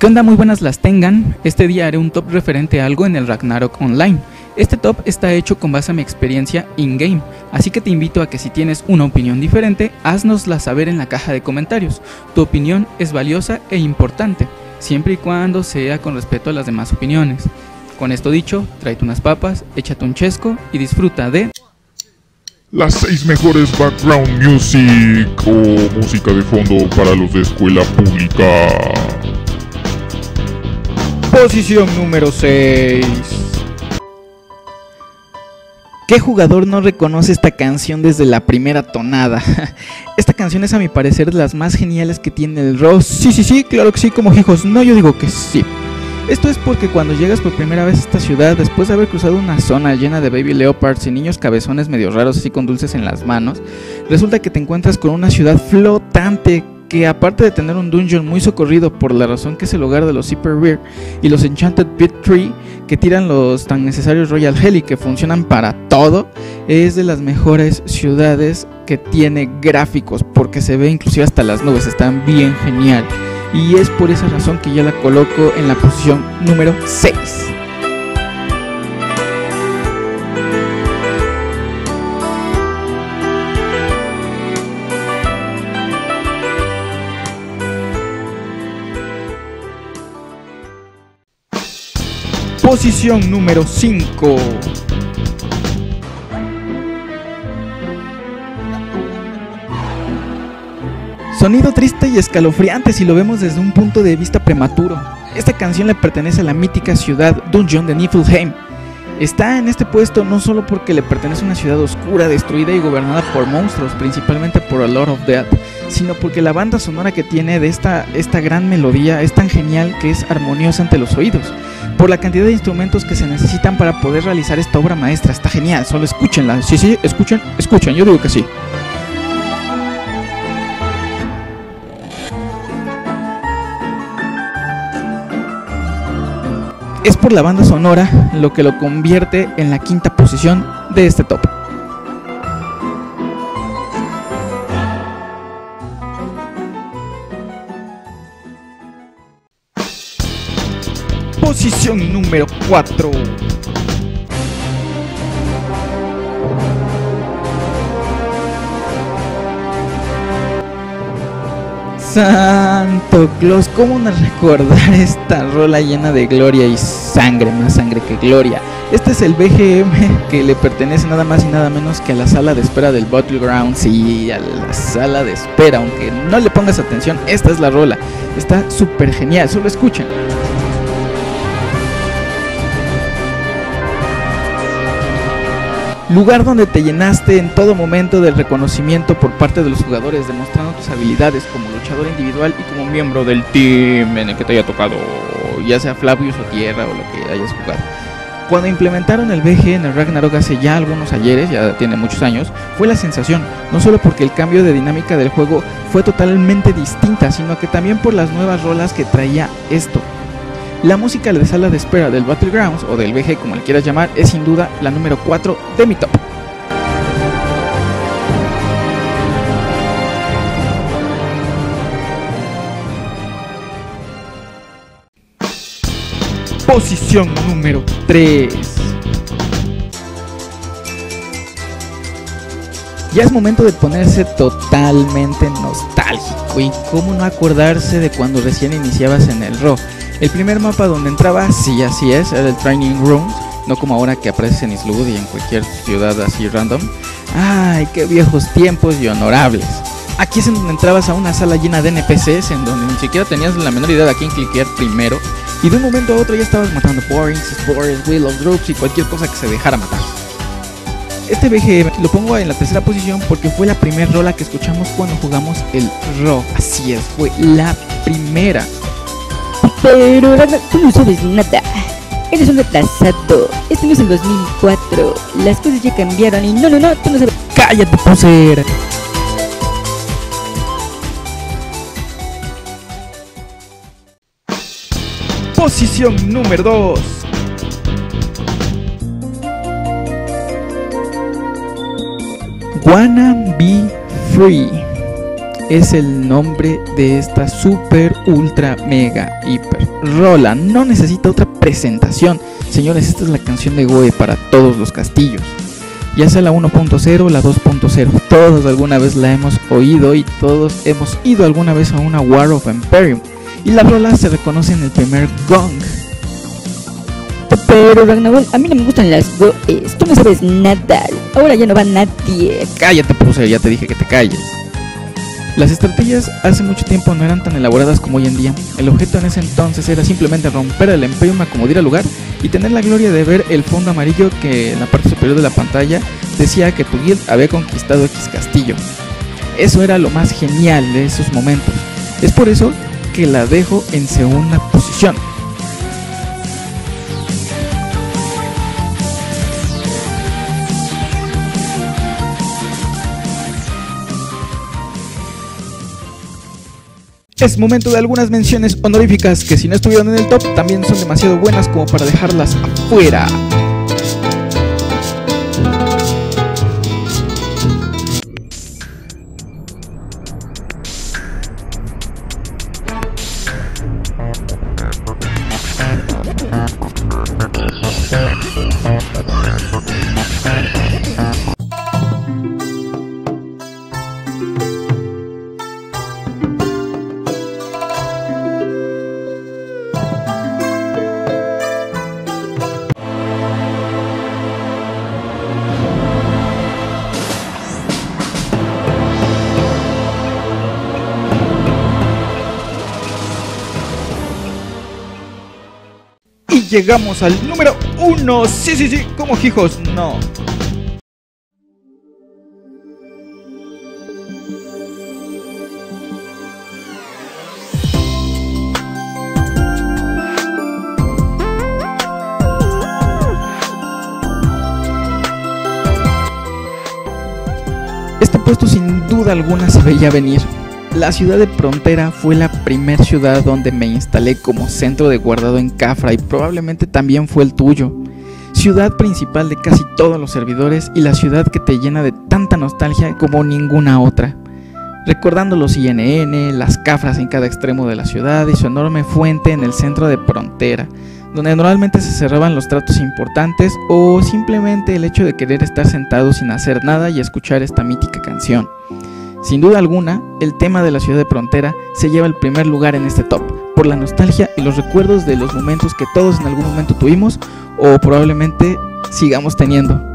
¿Qué onda? Muy buenas las tengan. Este día haré un top referente a algo en el Ragnarok Online. Este top está hecho con base a mi experiencia in-game, así que te invito a que si tienes una opinión diferente, haznosla saber en la caja de comentarios. Tu opinión es valiosa e importante, siempre y cuando sea con respeto a las demás opiniones. Con esto dicho, tráete unas papas, échate un chesco y disfruta de... Las seis mejores background music o música de fondo para los de escuela pública. Posición número 6. ¿Qué jugador no reconoce esta canción desde la primera tonada? Esta canción es a mi parecer de las más geniales que tiene el Rose. Sí, sí, sí, claro que sí, como hijos. No, yo digo que sí. Esto es porque cuando llegas por primera vez a esta ciudad, después de haber cruzado una zona llena de baby leopards y niños cabezones medio raros así con dulces en las manos, resulta que te encuentras con una ciudad flotante que aparte de tener un dungeon muy socorrido por la razón que es el hogar de los Super Bear y los Enchanted Pit Tree que tiran los tan necesarios Royal Heli que funcionan para todo, es de las mejores ciudades que tiene gráficos porque se ve inclusive hasta las nubes, están bien genial. Y es por esa razón que ya la coloco en la posición número 6. Posición número 5. Sonido triste y escalofriante si lo vemos desde un punto de vista prematuro. Esta canción le pertenece a la mítica ciudad Dungeon de Niflheim. Está en este puesto no solo porque le pertenece a una ciudad oscura, destruida y gobernada por monstruos, principalmente por a Lord of Death, sino porque la banda sonora que tiene de esta, esta gran melodía es tan genial que es armoniosa ante los oídos por la cantidad de instrumentos que se necesitan para poder realizar esta obra maestra. Está genial, solo escúchenla. Sí, sí, escuchen, escuchen, yo digo que sí. Es por la banda sonora lo que lo convierte en la quinta posición de este top. Posición número 4. Santo Claus, ¿cómo no recordar esta rola llena de gloria y sangre, más sangre que gloria? Este es el BGM que le pertenece nada más y nada menos que a la sala de espera del Battlegrounds y a la sala de espera, aunque no le pongas atención, esta es la rola. Está súper genial, solo escuchen. Lugar donde te llenaste en todo momento del reconocimiento por parte de los jugadores, demostrando tus habilidades como luchador individual y como miembro del team en el que te haya tocado, ya sea Flavius o Tierra o lo que hayas jugado. Cuando implementaron el BG en el Ragnarok hace ya algunos ayeres, ya tiene muchos años, fue la sensación, no solo porque el cambio de dinámica del juego fue totalmente distinta, sino que también por las nuevas rolas que traía esto. La música de sala de espera del Battlegrounds o del BG como le quieras llamar es sin duda la número 4 de mi top. Posición número 3. Ya es momento de ponerse totalmente nostálgico y cómo no acordarse de cuando recién iniciabas en el rock el primer mapa donde entraba, sí, así es, era el Training Room, no como ahora que aparece en Islud y en cualquier ciudad así random. Ay, qué viejos tiempos y honorables. Aquí es en donde entrabas a una sala llena de NPCs, en donde ni siquiera tenías la menor idea de a quién cliquear primero, y de un momento a otro ya estabas matando Borings, Spores, Willow Droops y cualquier cosa que se dejara matar. Este BG lo pongo en la tercera posición porque fue la primera rola que escuchamos cuando jugamos el Raw. Así es, fue la primera. Pero tú no sabes nada. Eres un retrasado. Esto no es el 2004. Las cosas ya cambiaron y no, no, no, tú no sabes. ¡Cállate, poser! Posición número 2. Wanna Be Free es el nombre de esta super ultra mega hiper rola, no necesita otra presentación. Señores, esta es la canción de Goe para todos los castillos. Ya sea la 1.0 o la 2.0, todos alguna vez la hemos oído y todos hemos ido alguna vez a una War of Imperium. Y la rola se reconoce en el primer gong. Pero Ragnarol, a mí no me gustan las goes. Tú no sabes nada. Ahora ya no va nadie. Cállate, puse, ya te dije que te calles. Las estrategias hace mucho tiempo no eran tan elaboradas como hoy en día. El objeto en ese entonces era simplemente romper el Imperium a como diera lugar y tener la gloria de ver el fondo amarillo que en la parte superior de la pantalla decía que tu guild había conquistado X castillo. Eso era lo más genial de esos momentos. Es por eso que la dejo en segunda posición. Es momento de algunas menciones honoríficas que si no estuvieron en el top también son demasiado buenas como para dejarlas afuera. Llegamos al número uno. Sí, sí, sí, como hijos, no. Este puesto sin duda alguna se veía venir. La ciudad de Frontera fue la primer ciudad donde me instalé como centro de guardado en Cafra y probablemente también fue el tuyo. Ciudad principal de casi todos los servidores y la ciudad que te llena de tanta nostalgia como ninguna otra. Recordando los INN, las cafras en cada extremo de la ciudad y su enorme fuente en el centro de Frontera, donde normalmente se cerraban los tratos importantes o simplemente el hecho de querer estar sentado sin hacer nada y escuchar esta mítica canción. Sin duda alguna, el tema de la ciudad de Frontera se lleva el primer lugar en este top, por la nostalgia y los recuerdos de los momentos que todos en algún momento tuvimos o probablemente sigamos teniendo.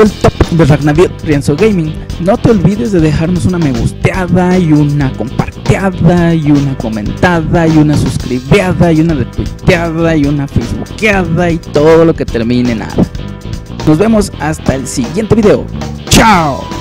Fue el top de Ragnaviot Rienzo Gaming. No te olvides de dejarnos una me gusteada y una comparteada y una comentada y una suscribeada y una retuiteada y una facebookeada y todo lo que termine nada. Nos vemos hasta el siguiente video. ¡Chao!